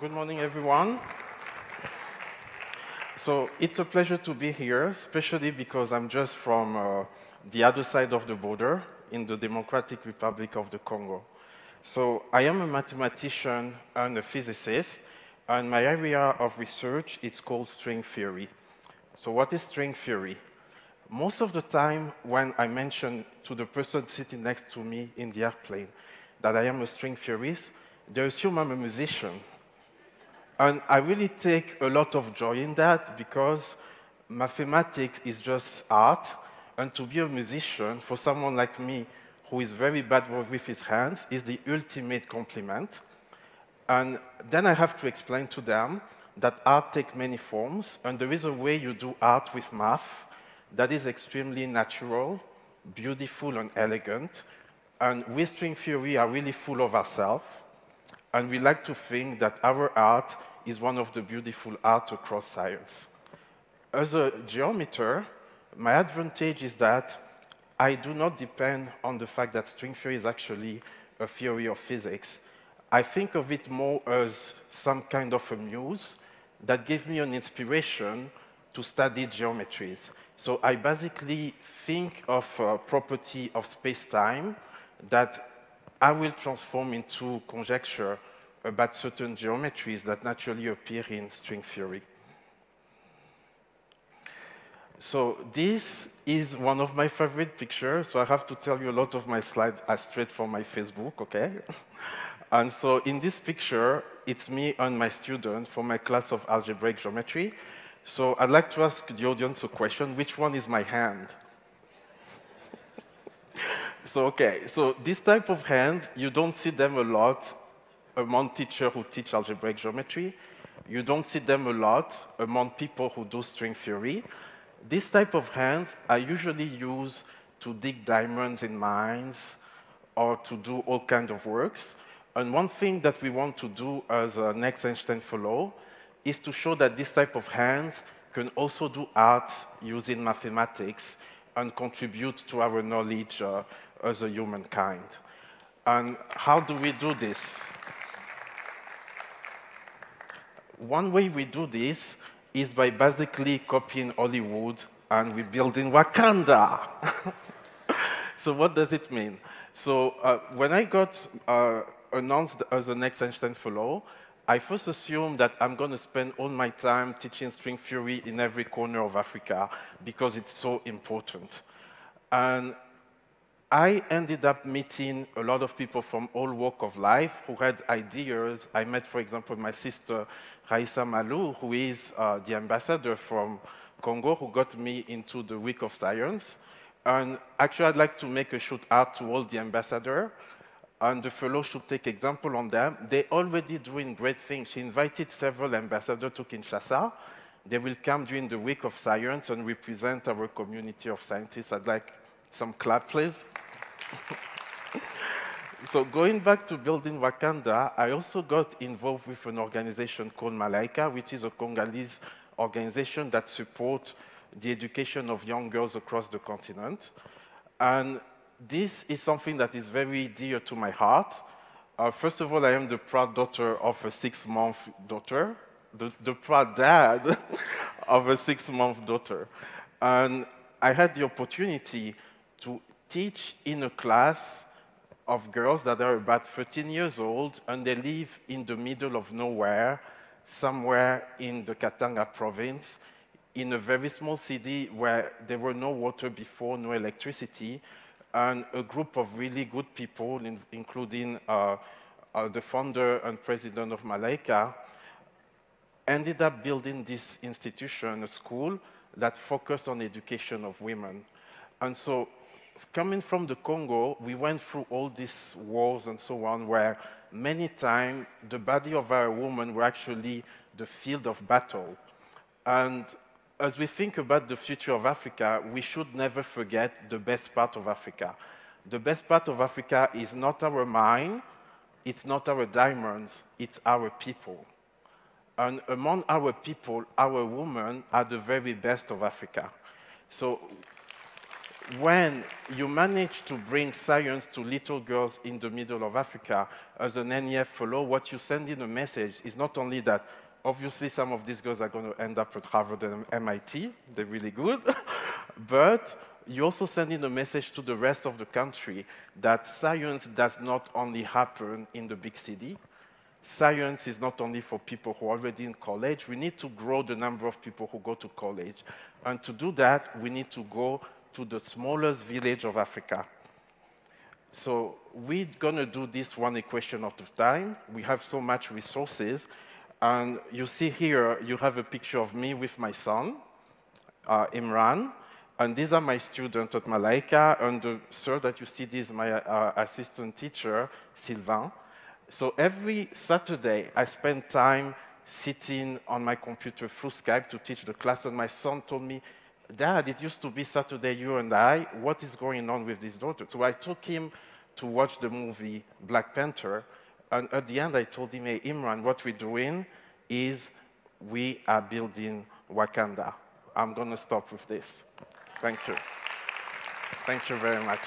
Good morning, everyone. So it's a pleasure to be here, especially because I'm just from uh, the other side of the border in the Democratic Republic of the Congo. So I am a mathematician and a physicist, and my area of research is called string theory. So what is string theory? Most of the time when I mention to the person sitting next to me in the airplane that I am a string theorist, they assume I'm a musician. And I really take a lot of joy in that because mathematics is just art, and to be a musician, for someone like me who is very bad with his hands, is the ultimate compliment. And then I have to explain to them that art takes many forms, and there is a way you do art with math that is extremely natural, beautiful, and elegant. And we string theory are really full of ourselves, and we like to think that our art is one of the beautiful art across science. As a geometer, my advantage is that I do not depend on the fact that string theory is actually a theory of physics. I think of it more as some kind of a muse that gave me an inspiration to study geometries. So I basically think of a property of space-time that I will transform into conjecture about certain geometries that naturally appear in string theory. So this is one of my favorite pictures, so I have to tell you a lot of my slides are straight from my Facebook, okay? and so in this picture, it's me and my student for my class of algebraic geometry. So I'd like to ask the audience a question, which one is my hand? So okay, so this type of hand, you don't see them a lot among teachers who teach algebraic geometry. You don't see them a lot among people who do string theory. This type of hands are usually used to dig diamonds in mines or to do all kinds of works. And one thing that we want to do as a next Einstein Fellow is to show that this type of hands can also do art using mathematics and contribute to our knowledge uh, as a humankind. And how do we do this? One way we do this is by basically copying Hollywood and we Wakanda. so what does it mean? So uh, when I got uh, announced as the next Einstein Fellow, I first assumed that I'm going to spend all my time teaching string theory in every corner of Africa because it's so important. And I ended up meeting a lot of people from all walk of life who had ideas. I met, for example, my sister Raissa Malu, who is uh, the ambassador from Congo, who got me into the Week of Science. And actually, I'd like to make a shout out to all the ambassadors. And the fellow should take example on them. They're already doing great things. She invited several ambassadors to Kinshasa. They will come during the Week of Science and represent our community of scientists. I'd like some clap, please. so going back to building Wakanda, I also got involved with an organization called Malaika, which is a Congolese organization that supports the education of young girls across the continent. And this is something that is very dear to my heart. Uh, first of all, I am the proud daughter of a six-month daughter, the, the proud dad of a six-month daughter. And I had the opportunity to teach in a class of girls that are about 13 years old and they live in the middle of nowhere, somewhere in the Katanga province, in a very small city where there were no water before, no electricity, and a group of really good people, in, including uh, uh, the founder and president of Malaika, ended up building this institution, a school, that focused on education of women. And so coming from the Congo, we went through all these wars and so on, where many times the body of our women were actually the field of battle. And as we think about the future of Africa, we should never forget the best part of Africa. The best part of Africa is not our mine, it's not our diamonds, it's our people. And among our people, our women are the very best of Africa. So when you manage to bring science to little girls in the middle of Africa as an NEF fellow, what you send in a message is not only that obviously some of these girls are going to end up at Harvard and MIT, they're really good, but you're also send in a message to the rest of the country that science does not only happen in the big city, science is not only for people who are already in college, we need to grow the number of people who go to college. And to do that, we need to go to the smallest village of Africa. So we're going to do this one equation at a time. We have so much resources. And you see here, you have a picture of me with my son, uh, Imran. And these are my students at Malaika. And the sir that you see, this is my uh, assistant teacher, Sylvain. So every Saturday, I spend time sitting on my computer through Skype to teach the class. And my son told me, Dad, it used to be Saturday, you and I. What is going on with this daughter? So I took him to watch the movie Black Panther. And at the end, I told him, hey, Imran, what we're doing is we are building Wakanda. I'm going to stop with this. Thank you. Thank you very much.